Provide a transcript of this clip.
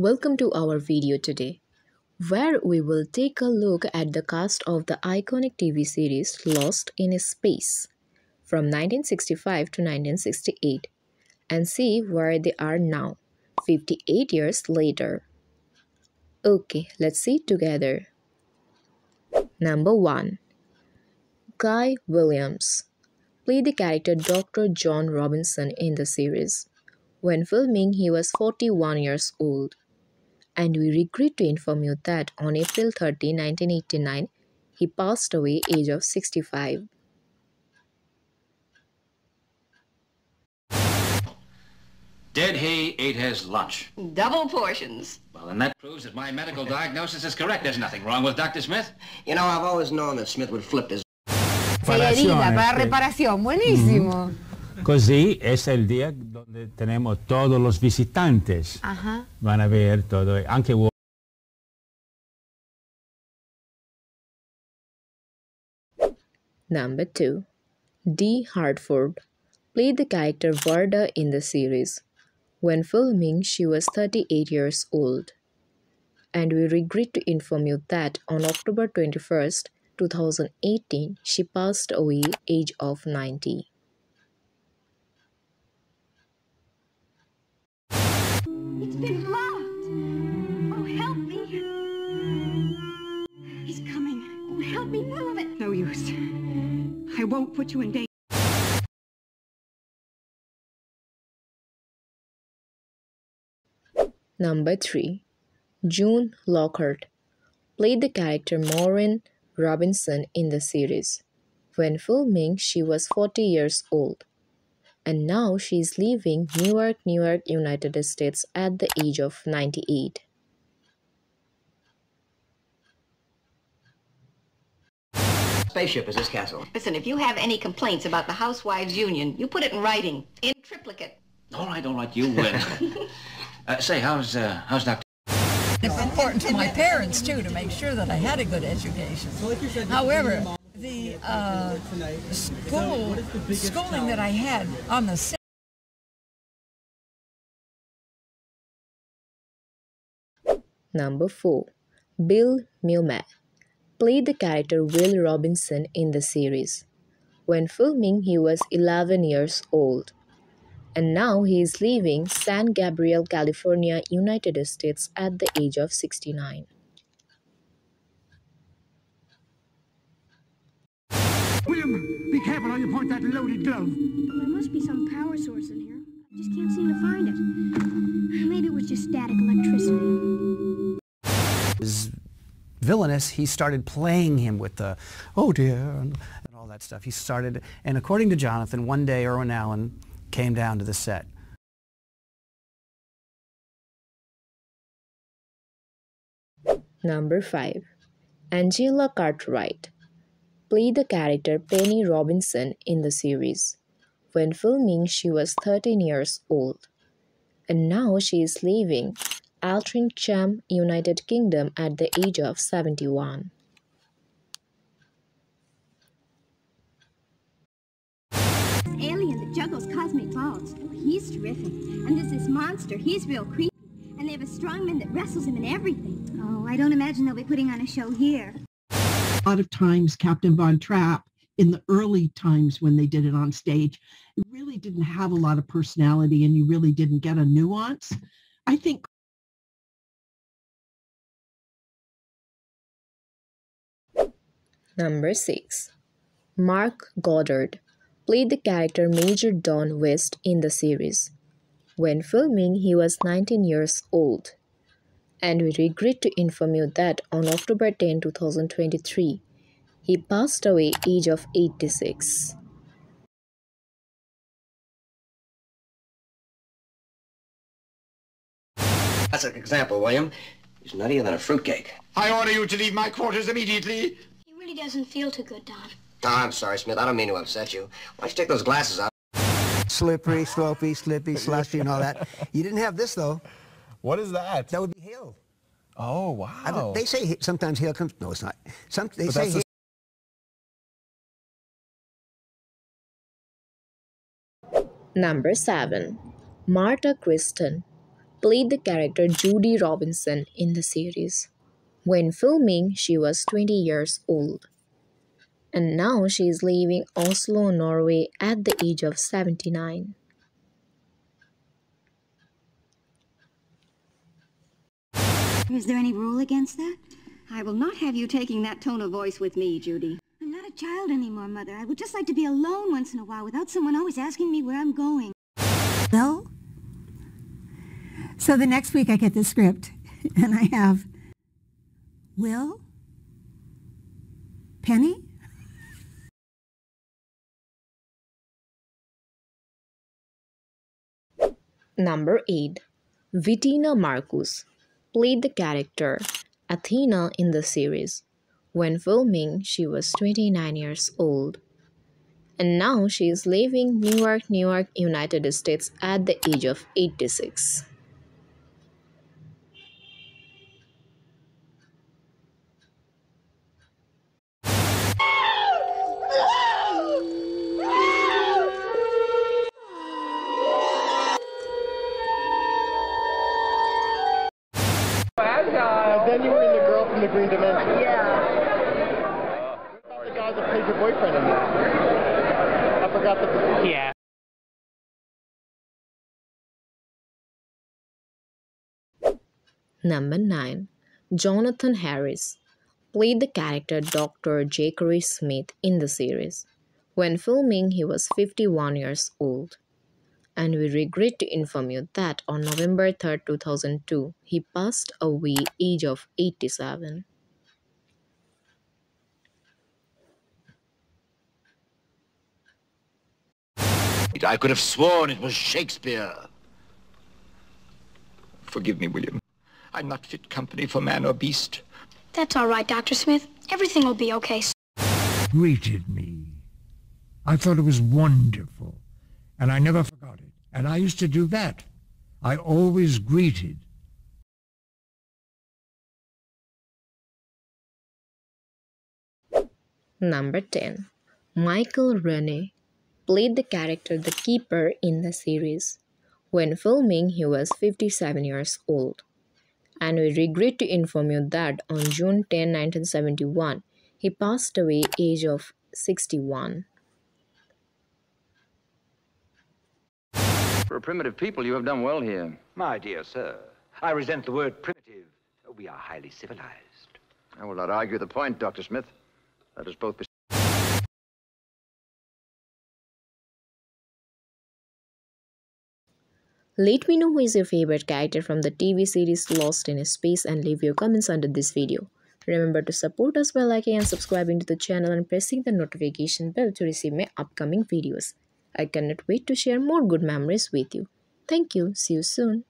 Welcome to our video today, where we will take a look at the cast of the iconic TV series Lost in Space from 1965 to 1968 and see where they are now, 58 years later. Okay, let's see together. Number 1 Guy Williams played the character Dr. John Robinson in the series. When filming, he was 41 years old. And we regret to inform you that on April 30, 1989, he passed away age of 65. Did he eat his lunch? Double portions. Well, then that proves that my medical diagnosis is correct. There's nothing wrong with Dr. Smith. You know, I've always known that Smith would flip his... Celerita para reparación. Buenísimo. Mm-hmm. Così es el día donde tenemos todos los visitantes. Ajá. Van a ver todo, anche voi. Number 2. Dee Hartford played the character Varda in the series. When filming, she was 38 years old. And we regret to inform you that on October 21st, 2018, she passed away age of 90. Help me move it. No use. I won't put you in danger. Number 3. June Lockhart played the character Maureen Robinson in the series. When filming, she was 40 years old. And now she is leaving Newark, Newark, United States at the age of 98. Spaceship is this castle. Listen, if you have any complaints about the Housewives Union, you put it in writing, in triplicate. All right, all right, you win. uh, say, how's, uh, how's Dr. It's important to my parents too to make sure that I had a good education. However, the uh, school schooling that I had on the set Number 4. Bill Mumy played the character Will Robinson in the series. When filming, he was 11 years old. And now he is leaving San Gabriel, California, United States at the age of 69. William, be careful how you point that loaded glove. There must be some power source in here. I just can't seem to find it. Maybe it was just static electricity. Villainous, he started playing him with the, oh dear, and, and all that stuff. He started, and according to Jonathan, one day Irwin Allen came down to the set. Number 5. Angela Cartwright played the character Penny Robinson in the series. When filming, she was 13 years old. And now she is leaving Altrincham, United Kingdom at the age of 71. alien that juggles cosmic balls. Oh, he's terrific. And there's this monster. He's real creepy. And they have a strongman that wrestles him and everything. Oh, I don't imagine they'll be putting on a show here. A lot of times, Captain Von Trapp, in the early times when they did it on stage, it really didn't have a lot of personality and you really didn't get a nuance. I think Number 6. Mark Goddard played the character Major Don West in the series. When filming, he was 19 years old. And we regret to inform you that on October 10, 2023, he passed away age of 86. That's an example, William. He's nuttier than a fruitcake. I order you to leave my quarters immediately. He really doesn't feel too good, Don. Oh, I'm sorry, Smith. I don't mean to upset you. Why don't you take those glasses off? Slippery, slopey, slippy, slushy, and all that. You didn't have this, though. What is that? That would be hail. Oh, I wow. don't- they say sometimes hail comes. No, it's not. Some, they But say that's the hail. Number 7. Marta Kristen played the character Judy Robinson in the series. When filming, she was 20 years old. And now she is leaving Oslo, Norway at the age of 79. Is there any rule against that? I will not have you taking that tone of voice with me, Judy. I'm not a child anymore, Mother. I would just like to be alone once in a while without someone always asking me where I'm going. Well, so the next week I get the script and I have Will, Penny, Number 8. Vitina Marcus played the character Athena in the series. When filming, she was 29 years old. And now she is living Newark, York, United States at the age of 86. Then you were in the girl from the Green Dimension. Yeah. Uh, the guy that played your boyfriend in that. I forgot the. Yeah. Number 9. Jonathan Harris played the character Dr. Zachary Smith in the series. When filming, he was 51 years old and we regret to inform you that on November 3, 2002, he passed away age of 87. I could have sworn it was Shakespeare. Forgive me, William. I'm not fit company for man or beast. That's all right, Dr. Smith. Everything will be okay. Greeted me. I thought it was wonderful, and I never forgot it. And I used to do that. I always greeted. Number 10. Michael Rennie played the character the keeper in the series. When filming, he was 57 years old. And we regret to inform you that on June 10, 1971, he passed away age of 61. For a primitive people, you have done well here. My dear sir, I resent the word primitive. We are highly civilized. I will not argue the point, Dr. Smith. Let us both be... Let me know who is your favorite character from the TV series Lost in Space and leave your comments under this video. Remember to support us by liking and subscribing to the channel and pressing the notification bell to receive my upcoming videos. I cannot wait to share more good memories with you. Thank you. See you soon.